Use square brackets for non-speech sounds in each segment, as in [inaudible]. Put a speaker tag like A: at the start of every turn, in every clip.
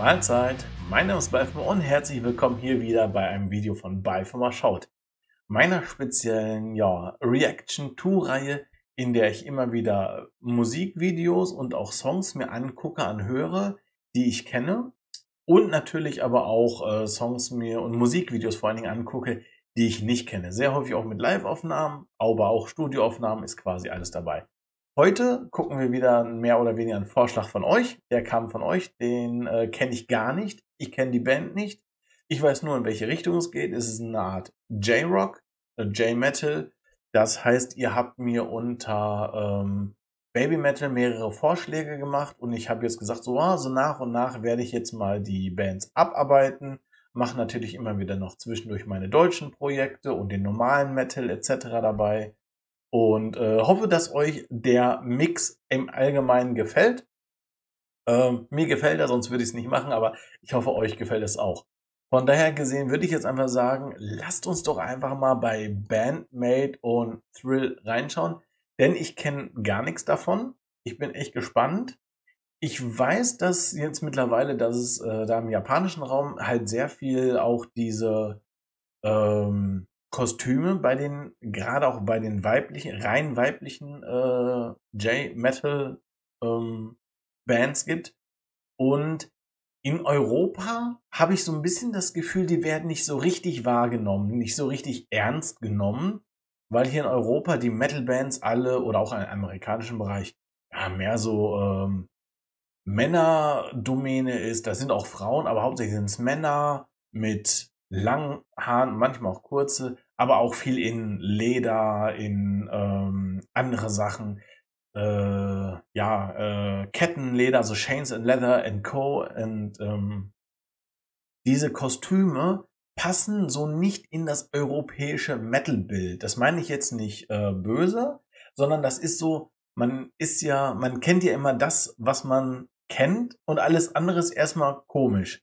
A: Mahlzeit, mein Name ist Balfmer und herzlich willkommen hier wieder bei einem Video von Balfmer Schaut. Meiner speziellen ja, Reaction-To-Reihe, in der ich immer wieder Musikvideos und auch Songs mir angucke, anhöre, die ich kenne und natürlich aber auch äh, Songs mir und Musikvideos vor allen Dingen angucke, die ich nicht kenne. Sehr häufig auch mit Live-Aufnahmen, aber auch Studioaufnahmen ist quasi alles dabei. Heute gucken wir wieder mehr oder weniger einen Vorschlag von euch. Der kam von euch, den äh, kenne ich gar nicht. Ich kenne die Band nicht. Ich weiß nur, in welche Richtung es geht. Es ist eine Art J-Rock, äh, J-Metal. Das heißt, ihr habt mir unter ähm, Baby Metal mehrere Vorschläge gemacht und ich habe jetzt gesagt, so, ah, so nach und nach werde ich jetzt mal die Bands abarbeiten. Mache natürlich immer wieder noch zwischendurch meine deutschen Projekte und den normalen Metal etc. dabei und äh, hoffe, dass euch der Mix im Allgemeinen gefällt. Ähm, mir gefällt er, sonst würde ich es nicht machen, aber ich hoffe, euch gefällt es auch. Von daher gesehen würde ich jetzt einfach sagen, lasst uns doch einfach mal bei Bandmate und Thrill reinschauen, denn ich kenne gar nichts davon. Ich bin echt gespannt. Ich weiß, dass jetzt mittlerweile, dass es äh, da im japanischen Raum halt sehr viel auch diese ähm, Kostüme bei den, gerade auch bei den weiblichen, rein weiblichen äh, J-Metal ähm, Bands gibt. Und in Europa habe ich so ein bisschen das Gefühl, die werden nicht so richtig wahrgenommen, nicht so richtig ernst genommen, weil hier in Europa die Metal-Bands alle oder auch im amerikanischen Bereich ja mehr so ähm, Männerdomäne ist. Da sind auch Frauen, aber hauptsächlich sind es Männer mit langen Haaren, manchmal auch kurze, aber auch viel in Leder, in ähm, andere Sachen. Äh, ja, äh, Kettenleder, so Chains and Leather and Co. Und ähm, diese Kostüme passen so nicht in das europäische Metal-Bild. Das meine ich jetzt nicht äh, böse, sondern das ist so, man ist ja, man kennt ja immer das, was man kennt und alles andere ist erstmal komisch.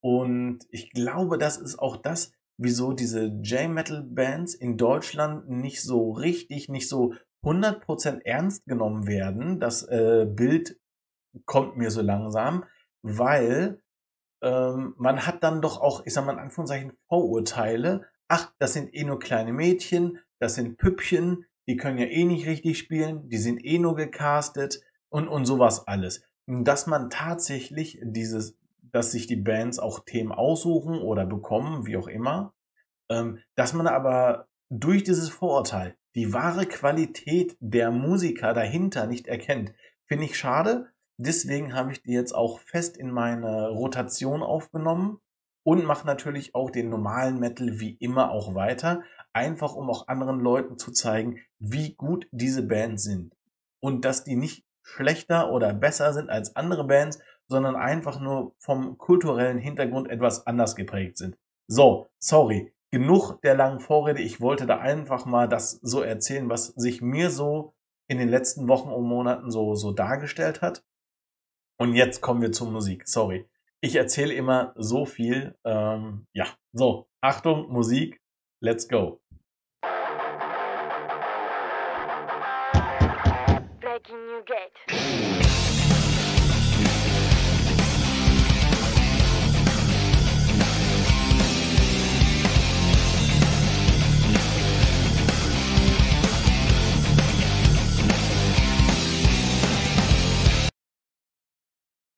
A: Und ich glaube, das ist auch das, wieso diese J-Metal-Bands in Deutschland nicht so richtig, nicht so 100% ernst genommen werden. Das äh, Bild kommt mir so langsam, weil ähm, man hat dann doch auch, ich sag mal in Anführungszeichen, Vorurteile. Ach, das sind eh nur kleine Mädchen, das sind Püppchen, die können ja eh nicht richtig spielen, die sind eh nur gecastet und, und sowas alles. Dass man tatsächlich dieses dass sich die Bands auch Themen aussuchen oder bekommen, wie auch immer, ähm, dass man aber durch dieses Vorurteil die wahre Qualität der Musiker dahinter nicht erkennt, finde ich schade. Deswegen habe ich die jetzt auch fest in meine Rotation aufgenommen und mache natürlich auch den normalen Metal wie immer auch weiter, einfach um auch anderen Leuten zu zeigen, wie gut diese Bands sind und dass die nicht schlechter oder besser sind als andere Bands, sondern einfach nur vom kulturellen Hintergrund etwas anders geprägt sind. So, sorry, genug der langen Vorrede. Ich wollte da einfach mal das so erzählen, was sich mir so in den letzten Wochen und Monaten so, so dargestellt hat. Und jetzt kommen wir zur Musik. Sorry. Ich erzähle immer so viel. Ähm, ja, so, Achtung, Musik, let's go.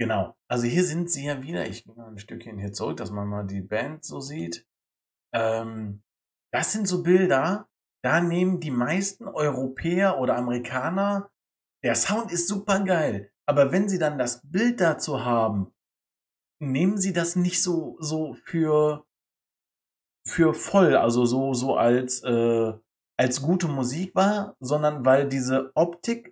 A: Genau. Also hier sind sie ja wieder. Ich gehe mal ein Stückchen hier zurück, dass man mal die Band so sieht. Ähm, das sind so Bilder, da nehmen die meisten Europäer oder Amerikaner, der Sound ist super geil. Aber wenn sie dann das Bild dazu haben, nehmen sie das nicht so, so für, für voll, also so, so als, äh, als gute Musik war, sondern weil diese Optik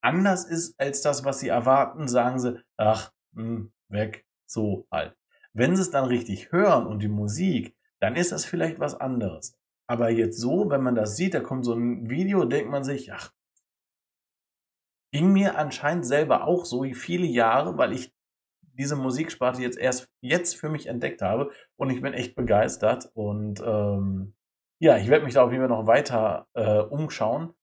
A: anders ist als das, was sie erwarten, sagen sie, ach, mh, hm, weg, so halt. Wenn sie es dann richtig hören und die Musik, dann ist das vielleicht was anderes. Aber jetzt so, wenn man das sieht, da kommt so ein Video, denkt man sich, ach, ging mir anscheinend selber auch so wie viele Jahre, weil ich diese Musiksparte jetzt erst jetzt für mich entdeckt habe und ich bin echt begeistert und ähm, ja, ich werde mich da auf jeden Fall noch weiter äh, umschauen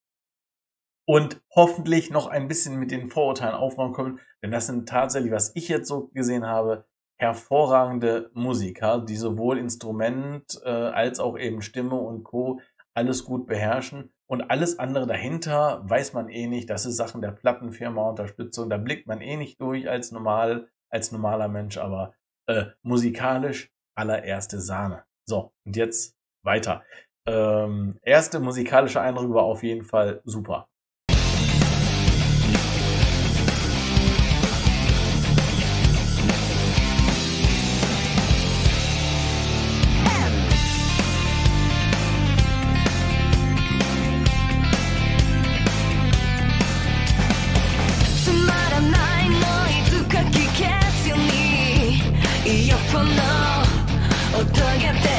A: und hoffentlich noch ein bisschen mit den Vorurteilen aufräumen können. Denn das sind tatsächlich, was ich jetzt so gesehen habe, hervorragende Musiker, die sowohl Instrument äh, als auch eben Stimme und Co. alles gut beherrschen. Und alles andere dahinter weiß man eh nicht. Das ist Sachen der Plattenfirma, Unterstützung. Da blickt man eh nicht durch als normal, als normaler Mensch. Aber äh, musikalisch allererste Sahne. So, und jetzt weiter. Ähm, erste musikalische Eindruck war auf jeden Fall super. No, don't 어떻게 돼?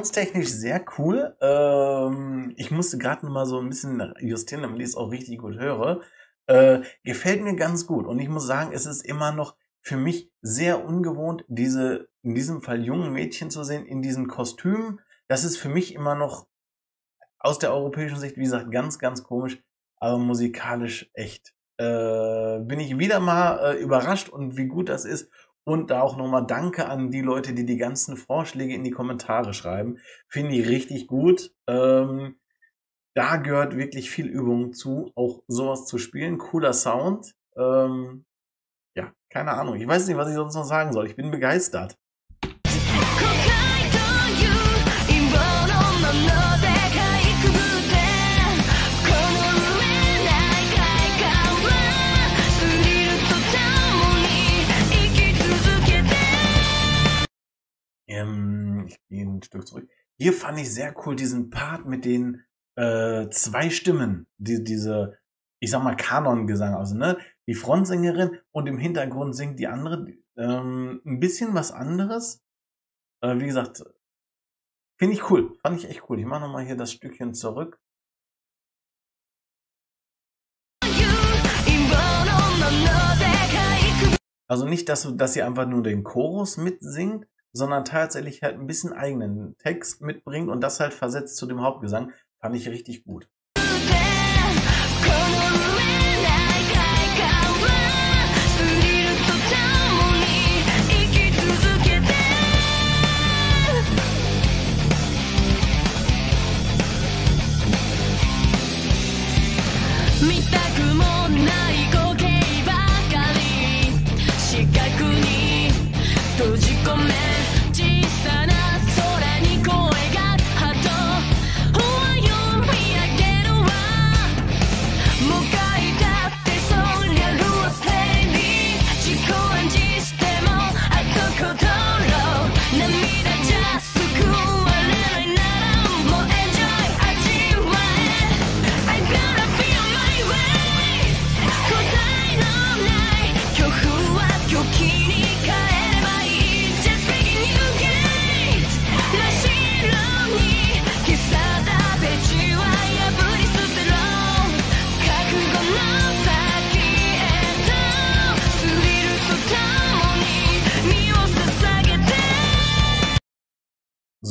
A: Gesangstechnisch sehr cool. Ähm, ich musste gerade noch mal so ein bisschen justieren, damit ich es auch richtig gut höre. Äh, gefällt mir ganz gut. Und ich muss sagen, es ist immer noch für mich sehr ungewohnt, diese, in diesem Fall jungen Mädchen zu sehen, in diesen Kostümen. Das ist für mich immer noch aus der europäischen Sicht, wie gesagt, ganz, ganz komisch, aber musikalisch echt. Äh, bin ich wieder mal äh, überrascht und wie gut das ist. Und da auch nochmal Danke an die Leute, die die ganzen Vorschläge in die Kommentare schreiben. Finde ich richtig gut. Ähm, da gehört wirklich viel Übung zu, auch sowas zu spielen. Cooler Sound. Ähm, ja, keine Ahnung. Ich weiß nicht, was ich sonst noch sagen soll. Ich bin begeistert. Ein Stück zurück. Hier fand ich sehr cool diesen Part mit den äh, zwei Stimmen, die, diese, ich sag mal, Kanon-Gesang, also ne, die Frontsängerin und im Hintergrund singt die andere ähm, ein bisschen was anderes. Äh, wie gesagt, finde ich cool, fand ich echt cool. Ich mache nochmal hier das Stückchen zurück. Also nicht, dass, dass sie einfach nur den Chorus mitsingt, sondern tatsächlich halt ein bisschen eigenen Text mitbringt und das halt versetzt zu dem Hauptgesang, fand ich richtig gut.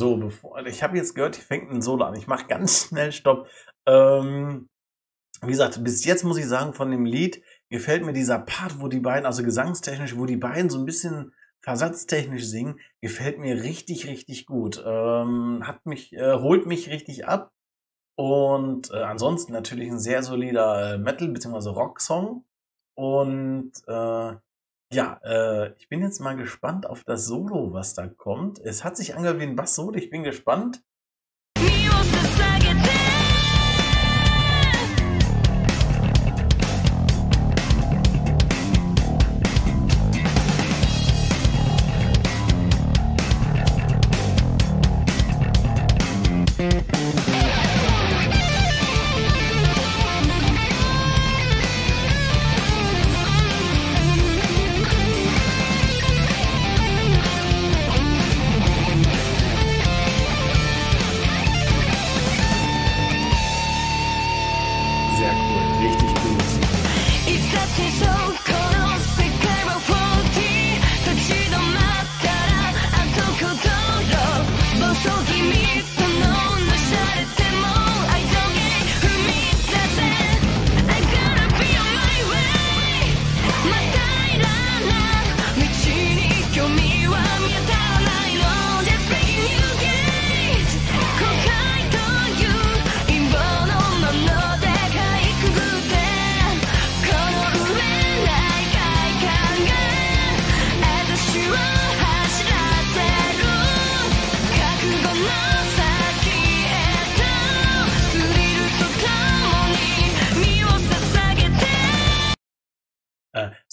A: So, bevor, ich habe jetzt gehört, hier fängt ein Solo an. Ich mache ganz [laughs] schnell Stopp. Ähm, wie gesagt, bis jetzt muss ich sagen, von dem Lied gefällt mir dieser Part, wo die beiden, also gesangstechnisch, wo die beiden so ein bisschen versatztechnisch singen, gefällt mir richtig, richtig gut. Ähm, hat mich, äh, holt mich richtig ab. Und äh, ansonsten natürlich ein sehr solider äh, Metal- bzw. Rock-Song. Und äh, ja, äh, ich bin jetzt mal gespannt auf das Solo, was da kommt. Es hat sich angehört wie ein Bass-Solo. Ich bin gespannt.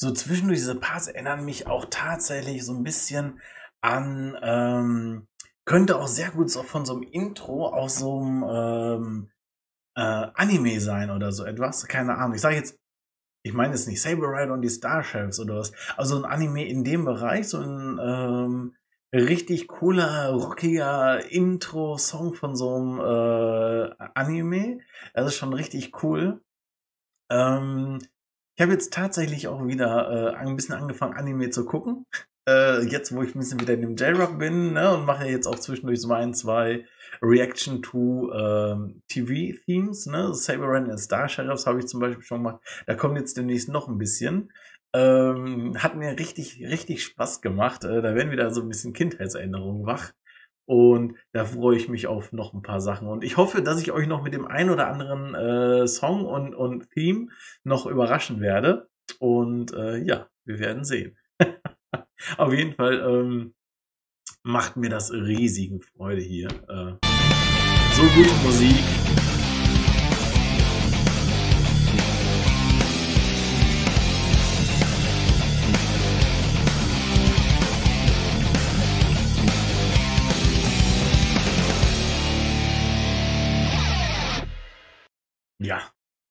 A: So zwischendurch diese Parts erinnern mich auch tatsächlich so ein bisschen an, ähm, könnte auch sehr gut so von so einem Intro aus so einem ähm, äh, Anime sein oder so etwas. Keine Ahnung. Ich sage jetzt, ich meine es nicht, Saber Rider und die Star Chefs oder was. Also ein Anime in dem Bereich, so ein ähm, richtig cooler, rockiger Intro-Song von so einem äh, Anime. Das ist schon richtig cool. Ähm, ich habe jetzt tatsächlich auch wieder äh, ein bisschen angefangen, Anime zu gucken. Äh, jetzt, wo ich ein bisschen wieder in dem J-Rock bin, ne, und mache jetzt auch zwischendurch so ein, zwei Reaction to ähm, TV-Themes, ne? Saber Run and Star Sheriffs habe ich zum Beispiel schon gemacht. Da kommt jetzt demnächst noch ein bisschen. Ähm, hat mir richtig, richtig Spaß gemacht. Äh, da werden wieder so ein bisschen Kindheitserinnerungen wach. Und da freue ich mich auf noch ein paar Sachen. Und ich hoffe, dass ich euch noch mit dem ein oder anderen äh, Song und, und Theme noch überraschen werde. Und äh, ja, wir werden sehen. [laughs] auf jeden Fall ähm, macht mir das riesigen Freude hier. Äh, so gute Musik.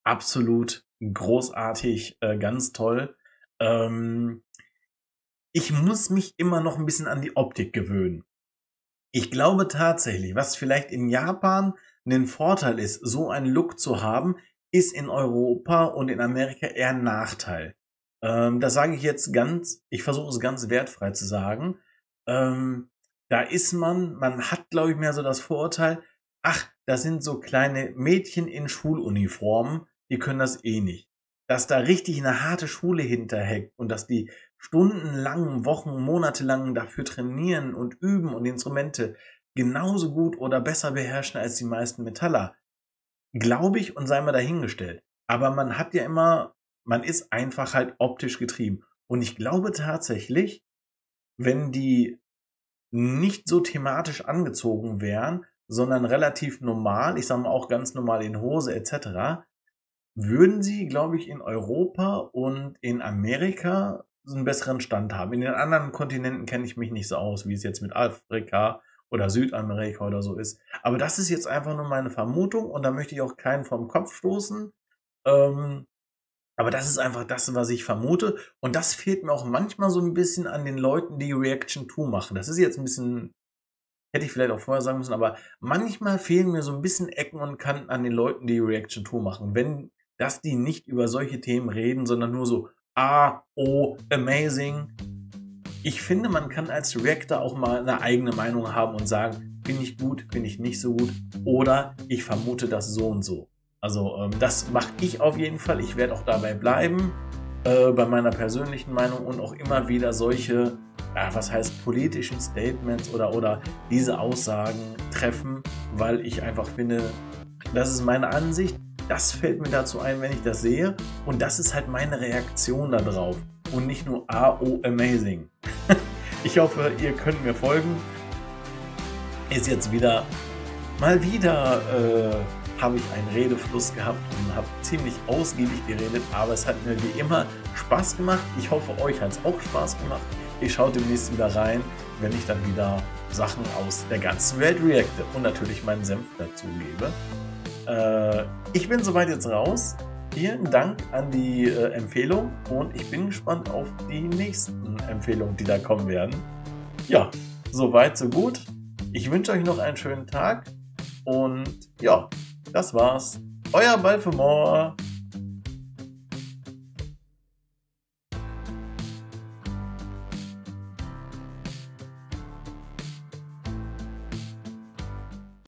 A: Absolut großartig, äh, ganz toll. Ähm, ich muss mich immer noch ein bisschen an die Optik gewöhnen. Ich glaube tatsächlich, was vielleicht in Japan ein Vorteil ist, so einen Look zu haben, ist in Europa und in Amerika eher ein Nachteil. Ähm, das sage ich jetzt ganz, ich versuche es ganz wertfrei zu sagen. Ähm, da ist man, man hat, glaube ich, mehr so das Vorurteil, ach, das sind so kleine Mädchen in Schuluniformen, die können das eh nicht. Dass da richtig eine harte Schule hinterhängt und dass die stundenlang, Wochen, monatelang dafür trainieren und üben und Instrumente genauso gut oder besser beherrschen als die meisten Metaller. Glaube ich und sei mal dahingestellt. Aber man hat ja immer, man ist einfach halt optisch getrieben. Und ich glaube tatsächlich, wenn die nicht so thematisch angezogen wären, sondern relativ normal, ich sage mal auch ganz normal in Hose etc., würden sie, glaube ich, in Europa und in Amerika einen besseren Stand haben. In den anderen Kontinenten kenne ich mich nicht so aus, wie es jetzt mit Afrika oder Südamerika oder so ist. Aber das ist jetzt einfach nur meine Vermutung und da möchte ich auch keinen vom Kopf stoßen. Ähm, aber das ist einfach das, was ich vermute. Und das fehlt mir auch manchmal so ein bisschen an den Leuten, die Reaction 2 machen. Das ist jetzt ein bisschen Hätte ich vielleicht auch vorher sagen müssen, aber manchmal fehlen mir so ein bisschen Ecken und Kanten an den Leuten, die Reaction Tour machen. Wenn, dass die nicht über solche Themen reden, sondern nur so, ah, oh, amazing. Ich finde, man kann als Reactor auch mal eine eigene Meinung haben und sagen, bin ich gut, bin ich nicht so gut oder ich vermute das so und so. Also ähm, das mache ich auf jeden Fall. Ich werde auch dabei bleiben, äh, bei meiner persönlichen Meinung und auch immer wieder solche ja, was heißt politischen Statements oder, oder diese Aussagen treffen, weil ich einfach finde, das ist meine Ansicht, das fällt mir dazu ein, wenn ich das sehe und das ist halt meine Reaktion darauf und nicht nur ah, oh, amazing. [laughs] ich hoffe, ihr könnt mir folgen. Ist jetzt wieder, mal wieder äh, habe ich einen Redefluss gehabt und habe ziemlich ausgiebig geredet, aber es hat mir wie immer Spaß gemacht. Ich hoffe, euch hat es auch Spaß gemacht. Ich schaue demnächst wieder rein, wenn ich dann wieder Sachen aus der ganzen Welt reacte und natürlich meinen Senf dazu gebe. Äh, ich bin soweit jetzt raus. Vielen Dank an die äh, Empfehlung und ich bin gespannt auf die nächsten Empfehlungen, die da kommen werden. Ja, soweit, so gut. Ich wünsche euch noch einen schönen Tag und ja, das war's. Euer Balfemore.